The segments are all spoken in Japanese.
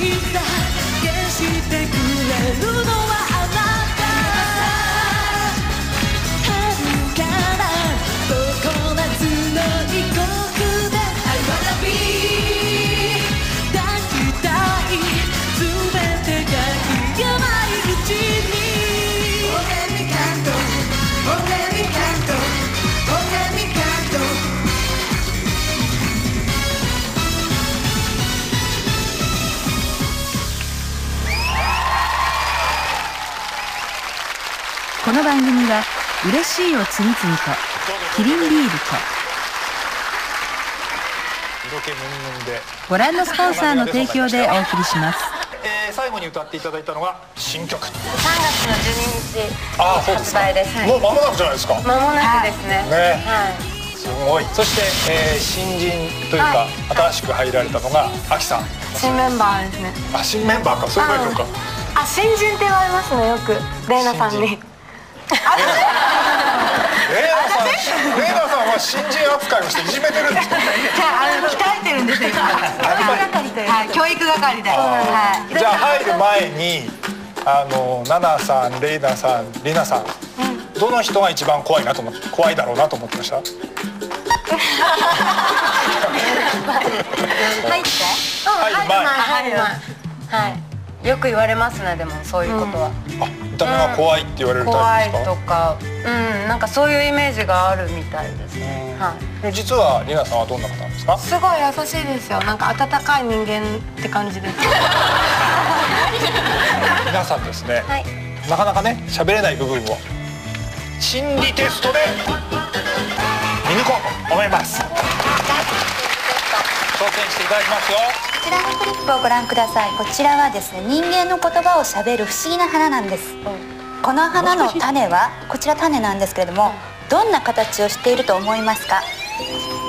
決してくれるのはこの番組は嬉しいを次々とキリンビールとご覧のスポンサーの提供でお送りします。えー、最後に歌っていただいたのが新曲。3月の12日ああそうですか。発売です。はい。もう間もなくじゃないですか。ね間もなくですね。はい。すごい。そして、えー、新人というか、はい。新しく入られたのがアキさん。新メンバーですね。あ新メンバーか。そういうことか。あ、新人って言われますねよく。レイナさんに。レイナさんレイナさんは新人扱いをしていじめてるんですかあの鍛えてるんですよ。今はい、教育係で。はい。じゃあ入る前にあのナナさんレイナさんリナさん、どの人が一番怖いなと思って怖いだろうなと思ってました入って。入る前はいはい。よく言われますねでもそういうことは。あ見た目が怖いって言われるタ怖いイプですか？とか、うんなんかそういうイメージがあるみたいですね。はい。実はリナさんはどんな方なんですか？すごい優しいですよ。なんか温かい人間って感じです。皆さんですね、はい。なかなかね喋れない部分を心理テストで見抜こうと思います 挑戦していただきますよこちらのクリップをご覧ください。こちらはですね人間の言葉をしゃべる不思議な花なんです。この花の種はこちら種なんですけれどもどんな形をしていると思いますか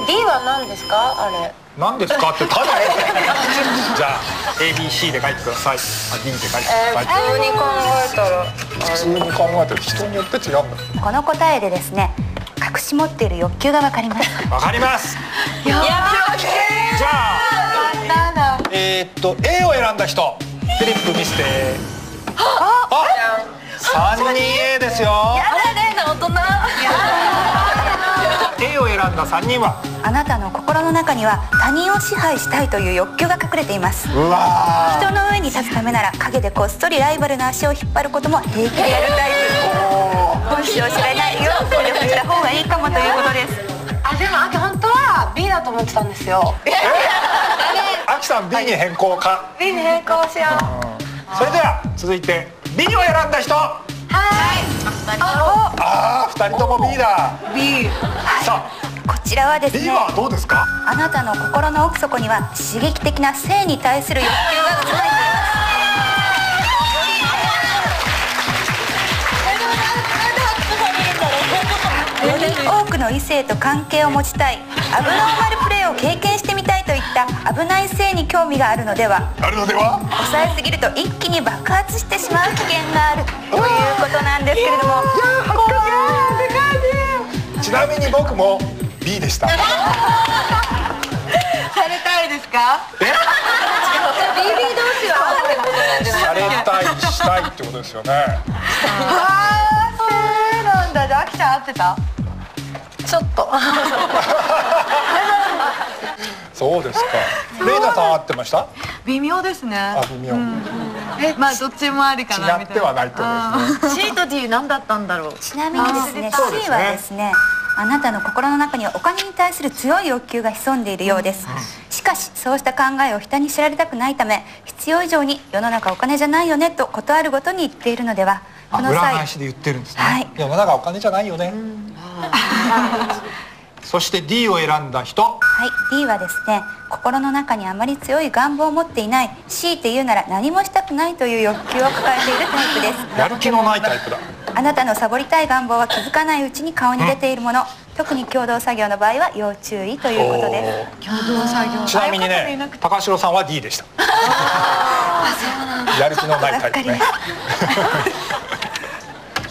？D は何ですか？あれ。何ですか？ってただ じゃあ ABC で書いてください。あ D で書いてえー、ください。普通に考えたら。普通に考えてる人によって違うんだ。この答えでですね隠し持っている欲求がわかります。わかります。やばい。じゃあ。えー、っと A を選んだ人。フリップ見せて。あ三人 A ですよ。あれレイナ大人。A を選んだ3人は？あなたの心の中には他人を支配したいという欲求が隠れています。うわ人の上に立つためなら陰でこっそりライバルの足を引っ張ることも平気でやるタイプ。本性を知らないよう努力した方がいいかもということです。あでもあと本当は B だと思ってたんですよ。ーあきさん B に変更か。B に変更しよう。それでは続いて B を選んだ人。ああー2人とも B だ。B。さこちらはであす B ねはどうですか？あなたの心の奥底には刺激的な性に対する欲求が渦巻いています。より多くの異性と関係を持ちたいアブノーマルプレイを経験といった危ない性に興味があるのではあるのでは？抑えすぎると一気に爆発してしまう危険がある。ということなんですけれども。ちなみに僕も B でした。されたいですか？されたいしたいってことですよね。ああそうなんだ。じゃああきちゃん合ってた？ちょっとそうですか。レイナさん合ってました？微妙ですね。あ微妙。えまあどっちもありかなみたいな。違ってはないとですね。C と D 何だったんだろう？ちなみにですね C ねはですねあなたの心の中にはお金に対する強い欲求が潜んでいるようです。しかしそうした考えを人に知られたくないため必要以上に世の中お金じゃないよねと断るごとに言っているのではあこの際裏返しで言ってるんですね、はい。世の中お金じゃないよね そして D を選んだ人。はい。D はですね心の中にあまり強い願望を持っていない。強いて言うなら何もしたくないという欲求を抱えているタイプです。やる気のないタイプだ。あなたのサボりたい願望は気づかないうちに顔に出ているもの、特に共同作業の場合は要注意ということです。共同作業。ちなみにね高城さんは D でした。やる気のないタイプね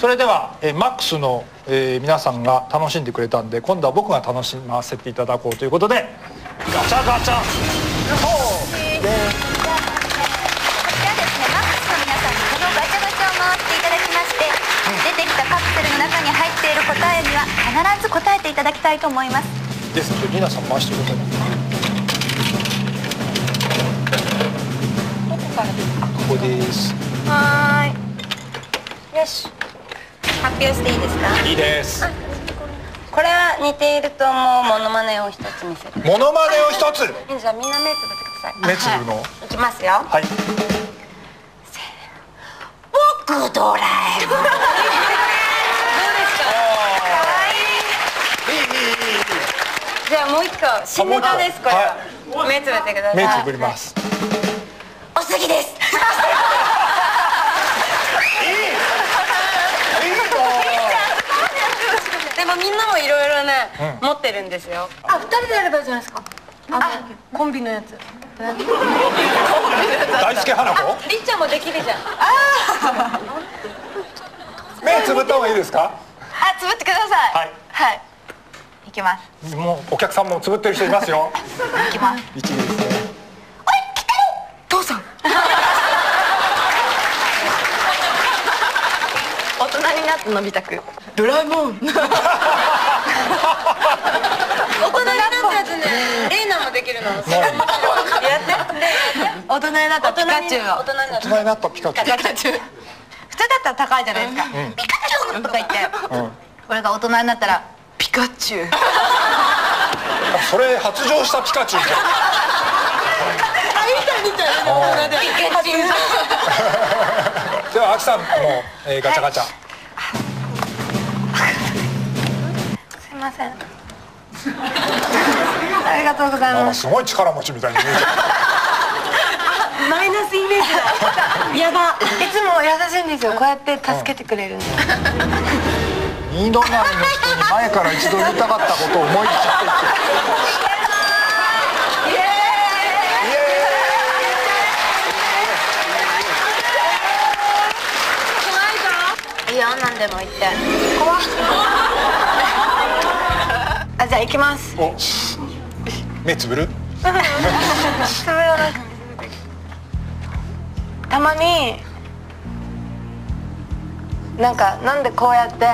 それでは、えーマックスの、えー皆さんが楽しんでくれたんで今度は僕が楽しませていただこうということでガチャガチャ。こちらですねマックスの皆さんにこのガチャガチャを回っていただきまして、出てきたカプセルの中に入っている答えには必ず答えていただきたいと思います。ですのでさん回してくださいここです。はーい。よし発表していいですか？いいです。これは似ていると思うモノマネを一つ見せるモノマネを一つ？じゃあみんな目つぶってください。目つぶるの、はい、いきますよ。はい。僕ドラえもん。じゃあもう一個。新ネタですこれは、はい、目つぶってください。目つぶります。おすぎです。でもみんなもいろいろね、持ってるんですよ。あ二人でやればいいじゃないですか。あコンビのやつ。大輔花子？りっちゃんもできるじゃん。目つぶった方がいいですか？あつぶってください。はい。はい。いきます。もうお客さんもつぶってる人いますよ。いきます。一位ですね父さん。大人になってのび太く。んドラえもん。大人になったやつね。レイナもできるの。やって大人になったピカチュウを大人になった。ピカチュウ。普通だったら高いじゃないですか、ピカチュウとか言って、ウ、うん、これが大人になったらピカチュウ。それ発情したピカチュウじゃん。ピカチュウ。ではアキさんも、えーガチャガチャ、ません。ありがとうございます。すごい力持ちみたいに見えちゃマイナスイメージだ。やば。いつも優しいんですよ。こうやって助けてくれるんで。う二度なりの人に前から一度言いたかったことを思いっきって。言っていいよ何でも言って。怖っあじゃあ行きます。お目つぶる？それはなんかたまになんかなんでこうやって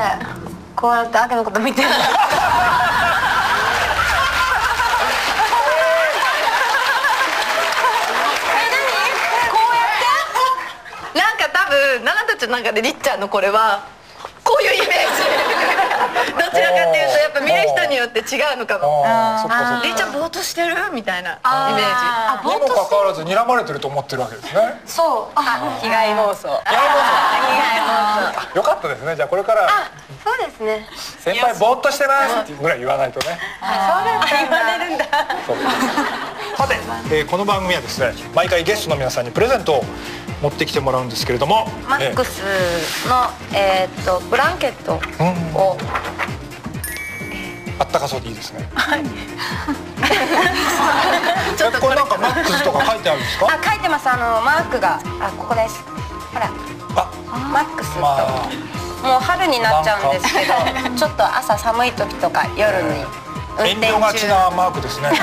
こうやって秋のこと見てるの？なんか多分ナナたちの中でりっちゃんのこれはどちらかっていうとやっぱ見る人によって違うのかも。ああそっかそっか。りっちゃんぼーっとしてる？みたいなイメージ。あにもかかわらず睨まれてると思ってるわけですね。そう。被害妄想。よかったですねじゃあこれから。そうですね。先輩ぼーっとしてますっていうぐらい言わないとね。言われるんだ。そうさて、えーこの番組はですね毎回ゲストの皆さんにプレゼントを持ってきてもらうんですけれども。マックスのえーっとブランケットをあったかそうでいいですね。ちょっとょっとこれなんかマックスとか書いてあるんですか？あ書いてます。あのマークが。あここです。ほら。あマックスと、まあ。もう春になっちゃうんですけどちょっと朝寒い時とか夜に運遠慮がちなマークですね。はい。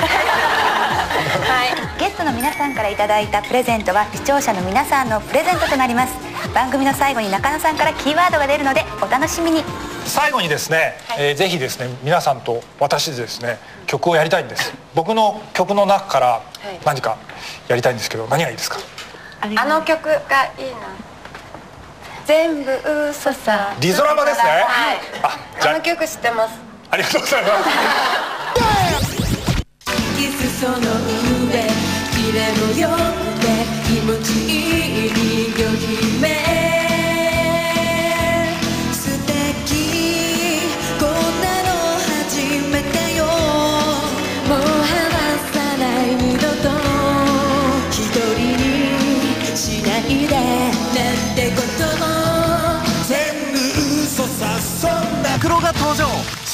ゲストの皆さんからいただいたプレゼントは視聴者の皆さんのプレゼントとなります。番組の最後に中野さんからキーワードが出るのでお楽しみに最後にですね、えーぜひですね皆さんと私でですね曲をやりたいんです。僕の曲の中から何かやりたいんですけど何がいいですか？あの曲がいいな。全部嘘さ。リゾラバですね。はい。ああ。の曲知ってます。ありがとうございます。キスその上切れ模様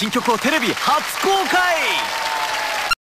新曲をテレビ初公開。